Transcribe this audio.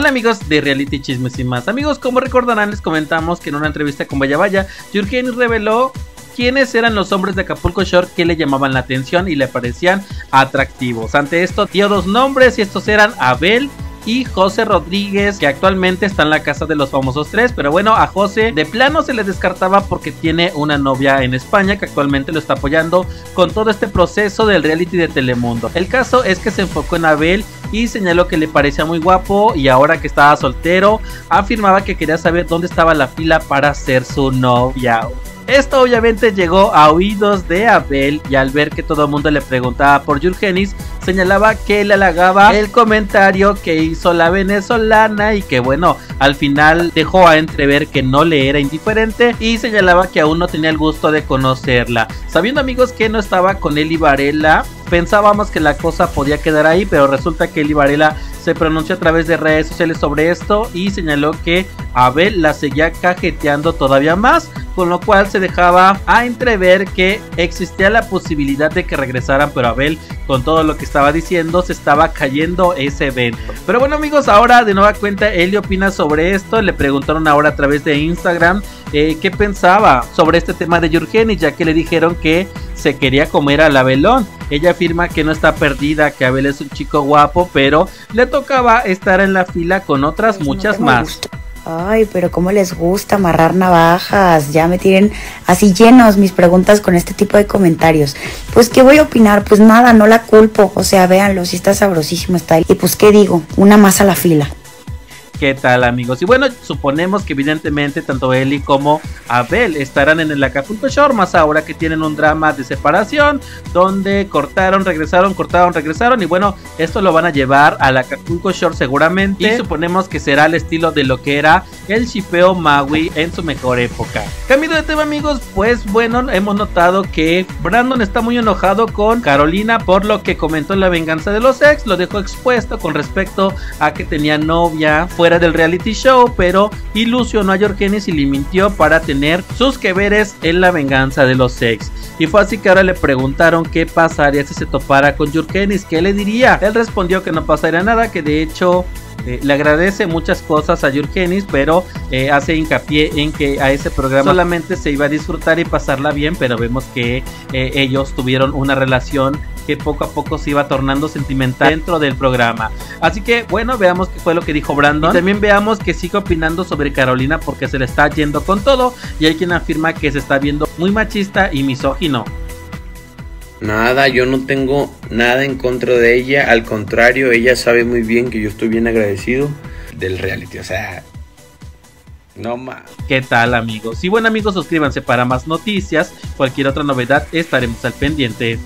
Hola amigos de Reality Chismes y más. Amigos, como recordarán, les comentamos que en una entrevista con Vaya Vaya, Yurgen reveló quiénes eran los hombres de Acapulco Shore que le llamaban la atención y le parecían atractivos. Ante esto dio dos nombres y estos eran Abel y José Rodríguez, que actualmente está en la casa de los famosos tres. Pero bueno, a José de plano se le descartaba porque tiene una novia en España que actualmente lo está apoyando con todo este proceso del reality de Telemundo. El caso es que se enfocó en Abel y señaló que le parecía muy guapo y ahora que estaba soltero afirmaba que quería saber dónde estaba la fila para ser su novia. Esto obviamente llegó a oídos de Abel y al ver que todo el mundo le preguntaba por Jurgenis, señalaba que le halagaba el comentario que hizo la venezolana y que bueno, al final dejó a entrever que no le era indiferente y señalaba que aún no tenía el gusto de conocerla. Sabiendo amigos que no estaba con Eli Varela, pensábamos que la cosa podía quedar ahí, pero resulta que Eli Varela se pronunció a través de redes sociales sobre esto y señaló que Abel la seguía cajeteando todavía más con lo cual se dejaba a entrever que existía la posibilidad de que regresaran, pero Abel con todo lo que estaba diciendo se estaba cayendo ese evento. Pero bueno amigos, ahora de nueva cuenta Eli opina sobre esto, le preguntaron ahora a través de Instagram eh, qué pensaba sobre este tema de Yurgeni, ya que le dijeron que se quería comer al Abelón. Ella afirma que no está perdida, que Abel es un chico guapo, pero le tocaba estar en la fila con otras muchas más. Ay, pero cómo les gusta amarrar navajas. Ya me tienen así llenos mis preguntas con este tipo de comentarios. Pues, ¿qué voy a opinar? Pues nada, no la culpo. O sea, véanlo, si está sabrosísimo está. Y pues, ¿qué digo? Una más a la fila. ¿Qué tal amigos? Y bueno, suponemos que evidentemente tanto Eli como Abel estarán en el Acapulco Shore, más ahora que tienen un drama de separación, donde cortaron, regresaron, cortaron, regresaron, y bueno, esto lo van a llevar al Acapulco Shore seguramente, y suponemos que será el estilo de lo que era el shipeo Maui en su mejor época. Cambio de tema amigos, pues bueno, hemos notado que Brandon está muy enojado con Carolina por lo que comentó en la venganza de los ex, lo dejó expuesto con respecto a que tenía novia fuera del reality show, pero ilusionó a Jorgenis y le mintió para tener sus que veres en la venganza de los ex. Y fue así que ahora le preguntaron qué pasaría si se topara con Jorgenis, qué le diría. Él respondió que no pasaría nada, que de hecho eh, le agradece muchas cosas a Jurgenis, pero eh, hace hincapié en que a ese programa solamente se iba a disfrutar y pasarla bien, pero vemos que eh, ellos tuvieron una relación que poco a poco se iba tornando sentimental dentro del programa. Así que bueno, veamos qué fue lo que dijo Brandon. también veamos que sigue opinando sobre Carolina porque se le está yendo con todo y hay quien afirma que se está viendo muy machista y misógino. Nada, yo no tengo nada en contra de ella, al contrario, ella sabe muy bien que yo estoy bien agradecido del reality, o sea, no más. ¿Qué tal amigos? Y bueno amigos, suscríbanse para más noticias, cualquier otra novedad estaremos al pendiente.